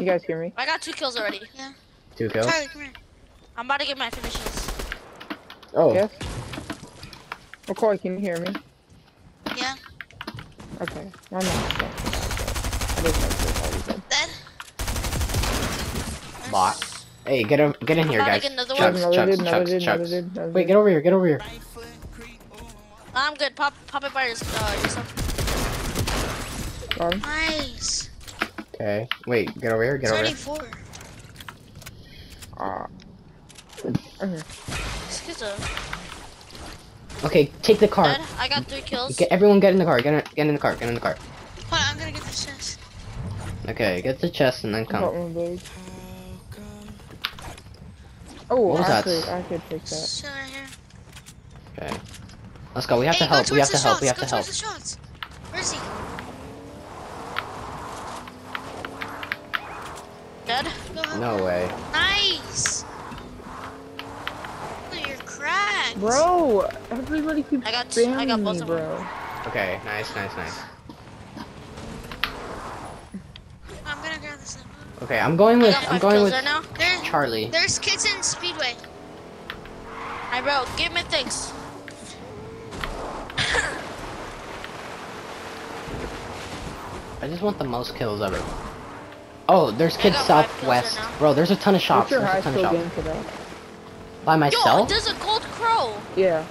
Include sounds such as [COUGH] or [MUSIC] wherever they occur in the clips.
You guys hear me? I got two kills already. Two kills. Charlie, come here. I'm about to get my finishes. Oh, Yes. McCoy, can you hear me? Yeah. Okay. My mic's not. I didn't know if it was already dead. Dead. bot. Hey, get in, get in here, guys. get another Chucks, Another chucks, did, another chucks, did, another chucks. did, another Wait, get over here, get over here. I'm good. Pop, pop it by your, uh, yourself. Nice. Okay. Wait, get over here, get over here. 34. uh, Excuse me. Okay, take the car. Dead. I got three kills. Get everyone get in the car. Get in, get in the car. Get in the car. Hold on, I'm gonna get this chest. Okay, get the chest and then come. one big. Oh, What was that? actually, I could take that. Right here. Okay. Let's go. We have hey, to help. We have to the help. We have shots. to help. the shots. Where is he? Dead. No way. Nice. You're cracked. Bro, everybody keeps I got- I got spamming both me, of them. bro. Okay, nice, nice, nice. I'm gonna grab this. Up. Okay, I'm going with I'm going with now. There, Charlie. there's kids in Speedway. Alright, bro. Give me things. I just want the most kills ever. Oh, there's kids got five kills there southwest. Bro, there's a ton of shops. What's your There's a ton of shops. game today? By Yo, myself, there's a gold crow. Yeah,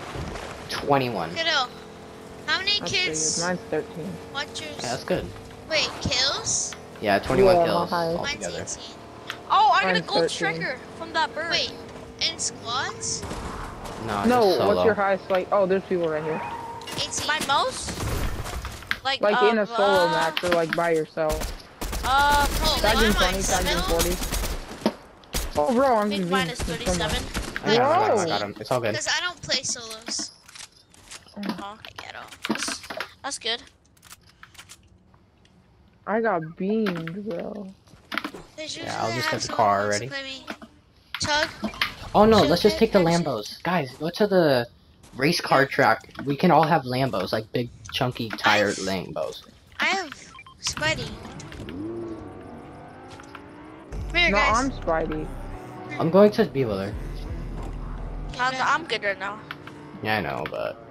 21. Kiddo, how many that's kids? Mine's 13. Watch yours. that's good. Wait, kills? Yeah, 21 Yeah, kills my highest. Mine's altogether. 18. Oh, I got a gold 13. striker from that bird. Wait, in squads? No, No, just solo. what's your highest, like, oh, there's people right here. 18. My most? Like, Like in a solo uh, match or like by yourself. Uh, Oh, Tag mine in is 20, tag 40. Oh, bro, I'm I think mine is 37. I got him, I got him, I got him. It's all good. Because I don't play solos. Oh, I get all. that's, that's good. I got beamed, bro. Yeah, I'll just get the car someone who wants to already. Chug. Oh no, Should let's just take the actually- Lambos. Guys, go to the race car track. We can all have Lambos, like big, chunky, tired Lambos. I have Spidey. Come here, No, guys. I'm Spidey. I'm going to be with her. I'm, I'm good right now. Yeah, I know, but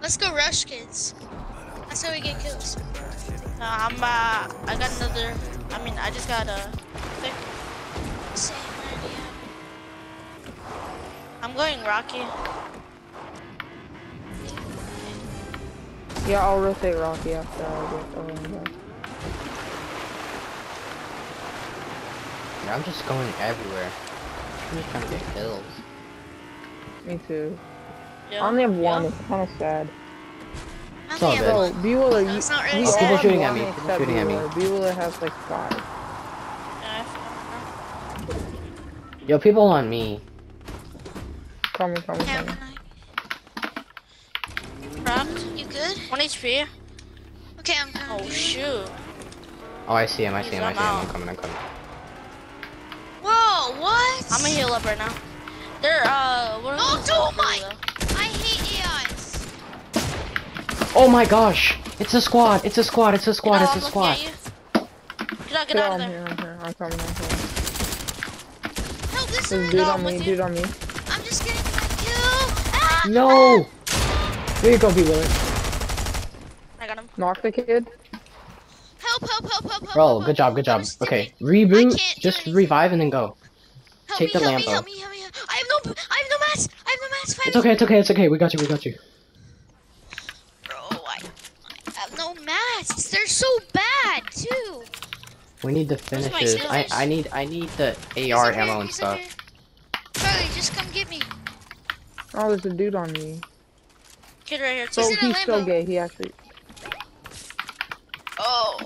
Let's go rush kids. That's how we get kills. Uh, I'm, uh, I got another, I mean, I just got a, pick. Same idea. I'm going Rocky. Yeah, I'll rotate Rocky after I get Orlando. yeah, I'm just going everywhere. I'm just trying to get kills. Me too. Yeah. I only have one, Yeah. it's kind of sad. I It's all only have good. Oh, one. Bueller, No, you, it's not really we sad. all People shooting at me, people shooting at me. Bueller. Bueller has like five. Yo, people on me. Coming, coming, Yeah, coming. Cracked. You good? One HP. Okay, I'm coming. Oh, shoot. Oh, I see him. I see him. I see him. I'm coming. I'm coming. Whoa, what? I'm gonna heal up right now. They're, uh, what are Oh, those dude, my- though? I hate AIs. Oh my gosh! It's a squad. It's a squad. It's a squad. Get It's out, a I'm squad. looking at you. Get out, get Yeah, out of I'm there. here, I'm here. I'm coming, I'm coming. Help this There's a one. dude No, on I'm me, with you. dude on me. I'm just getting my kill. Ah! No! There you go, B Willard. I got him. Knock the kid. Help, help, help, help, help. Bro, help, good job. help. Good job. I'm sticky. Okay, I reboot. can't do Just anything. revive and then go. Help take me, the help me, Lambo. help me, help me. I have no, I have no mats. I have no mats. Five It's okay. It's okay. It's okay. We got you. We got you. Bro, I, I have no mats. They're so bad too. We need the finishes. I? I need I need the He's AR up here, ammo and stuff. Charlie, just come get me. Oh, there's a dude on me. Kid right here, So too. He's in he's so Lambo. gay, he actually. Oh.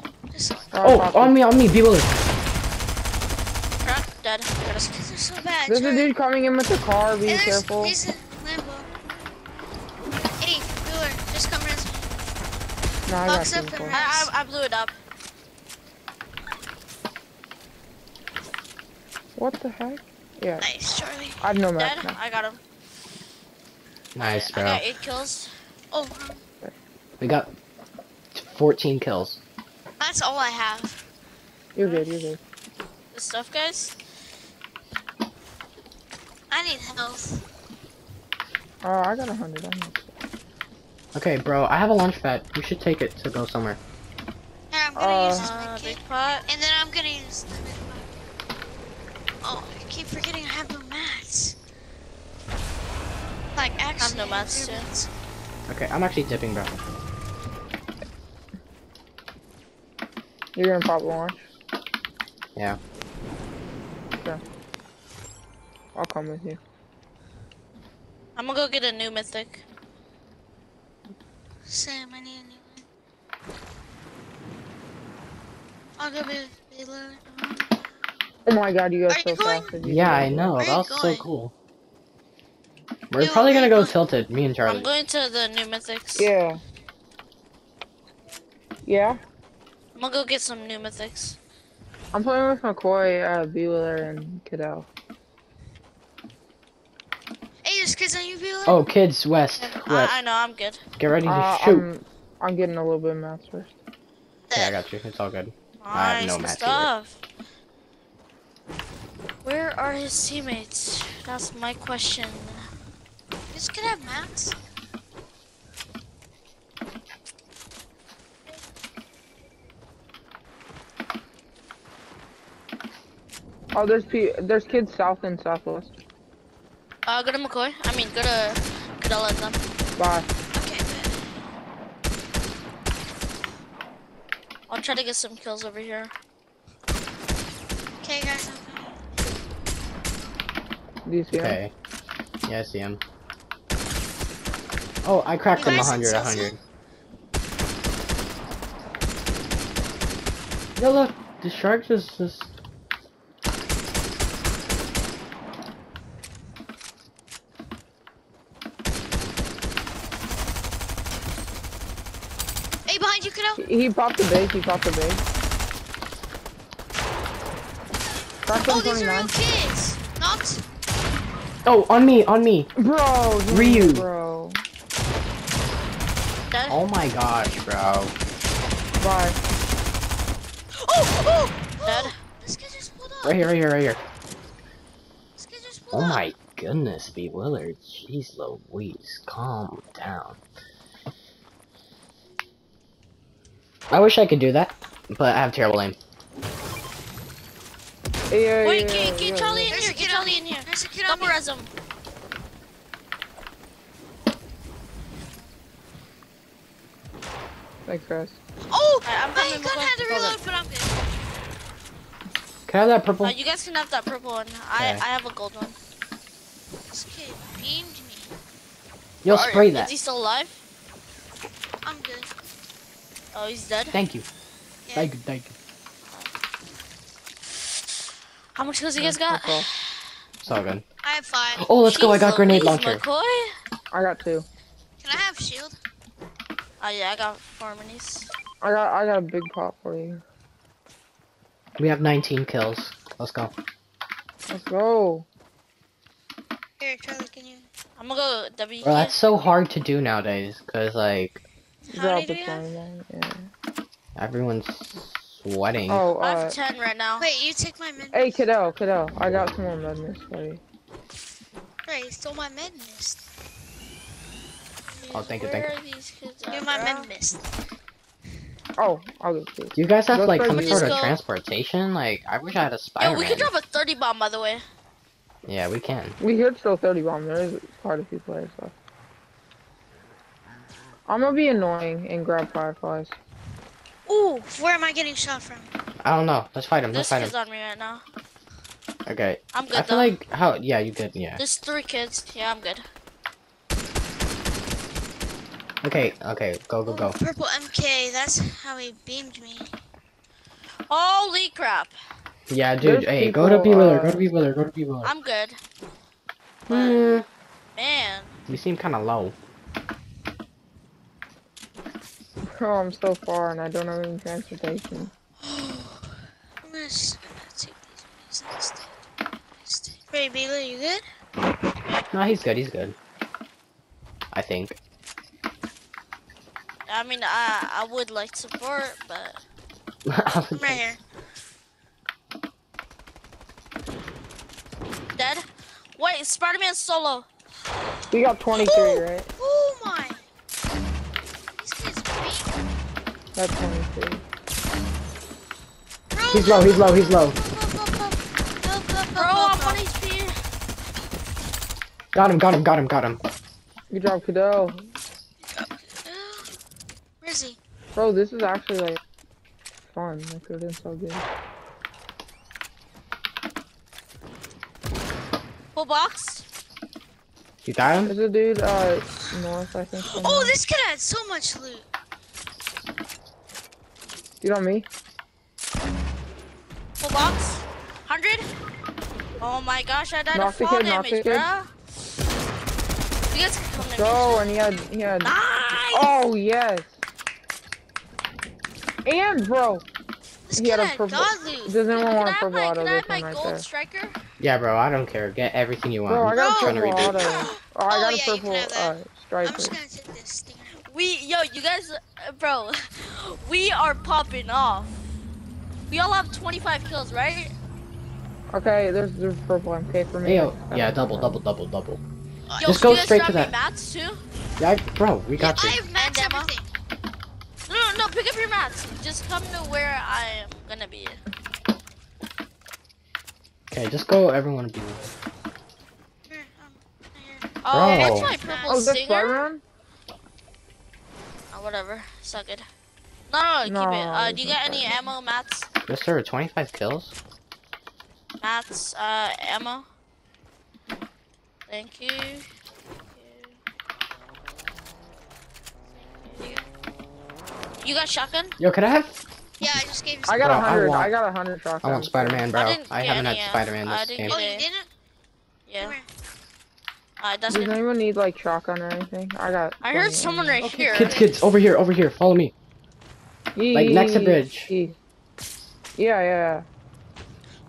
Oh, oh on me, on me, Be Willard. Cracked, dead. Got us. These are so bad. There's a dude coming in with the car, be Hey, careful. There's a Lambo. Hey, Wheeler, just come res me. No, I got Box up I, I, I blew it up. What the heck? Yeah, Nice, Charlie. I have no Dead. now. I got him. Nice, bro. I got eight kills. Oh, We got 14 kills. that's all I have. You're good, you're good. Good stuff, guys. I need health. Oh, I got a hundred. I'm Okay, bro, I have a launch pad. You should take it to go somewhere. Here, I'm gonna Uh, use this Uh, med big pot. And then I'm gonna use the med pot. Oh, I keep forgetting I have no mats. Like, actually. no I mats, do too. mats. Okay, I'm actually dipping, bro. You're gonna pop launch. Yeah. I'll come with you. I'm gonna go get a new mythic. Sam, I need a new one. I'll go with Baylor. Oh my god, you Are guys so you going? fast. Did Yeah, I know. Where That you was so cool. We're Yo, probably gonna go going? tilted, me and Charlie. I'm going to the new mythics. Yeah. Yeah. I'm gonna go get some new mythics. I'm playing with McCoy, uh, Bueller, and Cadell. Hey, there's kids on you, Baylor? Oh, kids, west, I, west. I know, I'm good. Get ready to Uh, shoot. I'm, I'm getting a little bit of maths first. Yeah, I got you. It's all good. I have no good match stuff. Where are his teammates? That's my question. Who's gonna have mats. Oh, there's pe- there's kids south and southwest. Uh, go to McCoy. I mean, go to Cadell and them. Bye. Okay, good. I'll try to get some kills over here. Okay, guys, I'm. Do you see him? Okay. Yeah, I see him. Oh, I cracked You him 100, in 100. Yo, look, the shark just just. Hey, behind you, kiddo. He, he popped the base. He popped the base. Cracked Oh, him these are real kids. Knocked. Oh, on me, on me. Bro, dude, Ryu. Bro. Dead? Oh my gosh, bro. Bye. Oh, oh, Dead? oh. This kid just pulled up. Right here, right here, right here. This kid just Oh pulled up. my goodness, B. Willard. Jeez Louise, calm down. I wish I could do that, but I have terrible aim. Yeah, yeah, Wait, yeah, get, get yeah, Charlie yeah. in here. a Get Charlie in here. There's a kid on Double me. res him. Thanks, guys. Oh, Alright, I'm my coming, gun McCoy. had to Hold reload, on. but I'm good. Can I have that purple? Uh, you guys can have that purple one. I, Okay. I have a gold one. This kid beamed me. Yo, Are- spray Is that. he still alive? I'm good. Oh, he's dead. Thank you. Yeah. Thank you, thank you. How much kills you guys got? That's. It's all good. I have five. Oh, let's go. I Jeez got grenade launcher. McCoy. I got two. Can I have shield? Oh yeah, I got four minis. I got I got a big pot for you. We have 19 kills. Let's go. Let's go. Here, Charlie, can you? I'm gonna go W. Bro, that's so hard to do nowadays, cause like How Drop many do the you have? 29. Yeah. everyone's sweating. Oh, I uh, have ten right now. Wait, you take my med. hey, Cadell, Cadell, I got some more madness for you. Right, you stole my med mist. Oh, thank you, Where thank are these kids You're my bro? med mist. Oh, I'll get two. Do you guys have Go like some the sort of go. transportation? Like, I wish I had a Yo, Spider-Man. we can drop a 30 bomb by the way. Yeah, we can. We could still 30 bomb. There is quite a few players left. I'm gonna be annoying and grab fireflies. Ooh, where am I getting shot from? I don't know. Let's fight him. Let's This fight kid's him. on me right now. Okay. I'm good I though. feel like how? Yeah, you good. Yeah. There's three kids. Yeah, I'm good. Okay. Okay. Go. Go. Go. Ooh, purple MK, that's how he beamed me. Holy crap! Yeah, dude. There's Hey, go to people, B Willer. uh, Go to B Willer. Go to B Willer. I'm good. Hmm. Man, You seem kind of low. Oh, I'm so far and I don't have any transportation. I'm gonna, take these. Ray you good? No, he's good, he's good. I think. I mean, I I would like support, but... [LAUGHS] I'm right here. Dead? Wait, Spider-Man solo. We got 23, right? That's 23. Bro, He's low, he's low, he's low. Bro, on HP. Got him, got him, got him, got him. Good job, Cadell. Where is he? Bro, this is actually like fun. Like we're doing so good. Full box. You got him? There's a dude uh north, I think. Oh, somewhere. this kid had so much loot. Dude on me. Full box. 100. Oh my gosh, I died Knock of the fall kid, knock damage, the kid. bruh. You guys can come to me. Go, and he had he had. Nice! Oh yes. And bro, This He kid had a had purple- does anyone want I a have purple my, auto? can I This have my one right gold there. striker? Yeah, bro, I don't care. Get everything you want. Bro, I got I'm a to purple auto. [GASPS] Oh, I Oh, got yeah, a you purple can have that. uh, striker. I'm just gonna take this thing. We, yo, you guys, uh, bro, [GASPS] we are popping off. We all have 25 kills, right? Okay, there's there's purple MK for me. Hey, yeah, double, double, double, double. Yo, Just can go straight to that. mats too? Yeah, I- bro, we got I you. have max And ammo. everything. No, no, no, pick up your mats. Just come to where I am gonna be. Okay, just go. Everyone be. Here, um, here. Oh, Bro. what's my purple Oh, that's? Oh, whatever, suck it. No, no, no, keep No, it. Uh, do you it's got any Spider-Man. ammo, mats? Yes, sir. 25 kills. Mats, uh, ammo. Thank you. Thank you. You got shotgun? Yo, could I have? Yeah, I just gave you. I got a a I hundred. want- I got a hundred I want Spider-Man, bro. I I, haven't had uh, Spider-Man I this didn't game. Oh, you didn't? Yeah. Come here. Alright, Does anyone need like shotgun or anything? I got. I heard someone right here. Kids, kids, over here, over here. Follow me. Like, next to bridge. Yee. Yeah, yeah.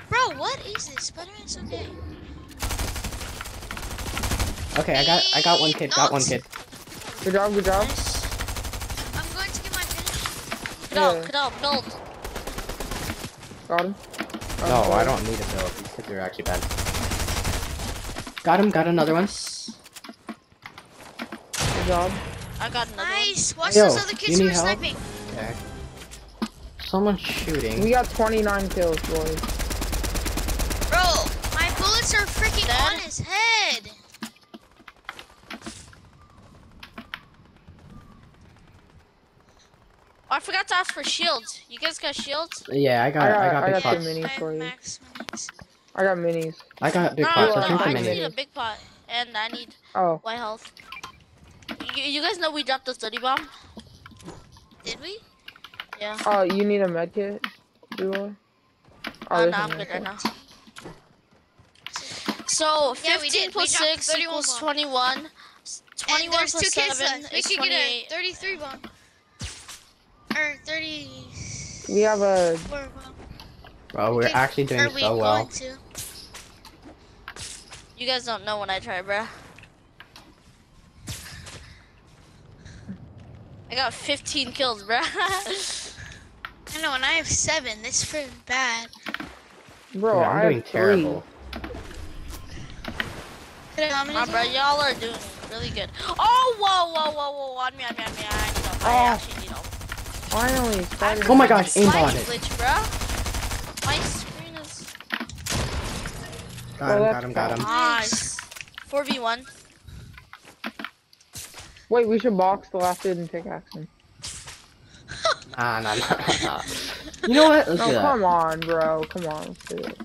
Bro, what is this? Spider-Man's okay. Okay, I got, I got one kid. Got one kid. Good job, good job. Nice. I'm going to get my finish. Cadell, Yeah. Cadell, build. Got him. No, I don't need a build. These kids are actually bad. Got him. Got another one. Good job. I got another Nice. Watch Yo, those other you kids who are help? sniping. Okay. Someone's shooting. We got 29 kills, boys. Bro, my bullets are freaking Dead? on his head. Oh, I forgot to ask for shields. You guys got shields? Yeah, I got, I got- I got, I big got pots. minis. I for you. max minis. I got minis. I got big no, pots. no, I no, I just need a big pot. And I need Oh, white health. You, you guys know we dropped the study bomb? Did we? Yeah. oh, you need a med kit, Duo? Oh, uh, there's no, a I'm med good right now. So, Yeah, we 15 did. We plus dropped 6 equals 21. S- 21 and there's plus two 7 left. We is could 28. get a 33 bomb. Or 30. We have a. bomb. Bro, we're Okay, actually doing Are we so well. to? You guys don't know when I try, bruh. I got 15 kills, bruh. [LAUGHS] I know, and I have seven. This is pretty bad. Bro, Yeah, I I'm doing three. terrible. Could I comment Nah, on bruh, that? y'all are doing really good. Oh, whoa, whoa, whoa, whoa, on me, on me, on me. I need help. I Oh. actually need help. Finally, Spider. Oh my gosh, Sliding aimbot it. glitch, bruh. My screen is Got Well, him, oh, got him, got him. nice. 4v1. Wait, we should box the last dude and pickaxe him. Nah, nah, nah, nah. You know what? Let's No, do that. come on, bro. Come on, let's do it.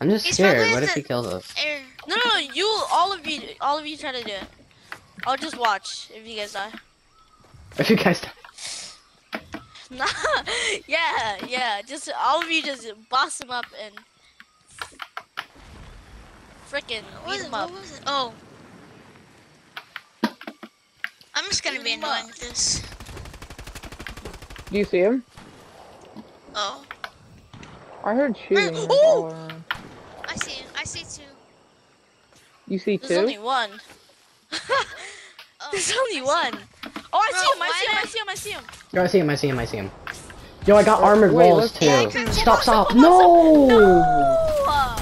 I'm just He's scared. What if he kills us? Air. No, no, no, you, all of you, all of you try to do it. I'll just watch if you guys die. If you guys die. [LAUGHS] Nah, yeah, yeah. Just all of you just boss him up and freaking beat him up. what was it? Oh. I'm just gonna Beat be him annoying with this. Do you see him? Oh. I heard shooting like, Ooh! I see it. I see two. You see There's two? only one. [LAUGHS] Oh, There's only one. Oh, I Bro, see him! I see him! I see him! I see him! Yo, I see him, I see him, I see him. Yo, I got Oh, armored wait, walls too. Yeah, come Stop, come on, stop. No! No!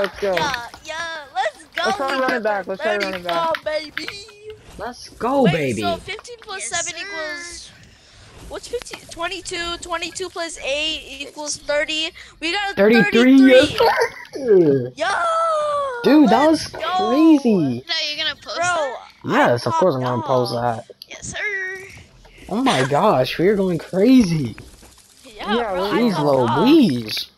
let's go. Yeah, yeah, let's go. Let's try running back, let's try running back. 34, baby. Let's go, Wait, baby. so 15 plus Yes, 7 sir. equals. What's 15? 22. 22 plus 8 equals 30. We got a 33. 33. Yes, sir. Yo! Dude, that let's was go. crazy. No, you're gonna post Bro, that? Yes, of course I'm gonna popped post that. Yes, sir. Oh my gosh, we are going crazy. [LAUGHS] Yeah, Yeah, bro, I Jeez popped off. Louise.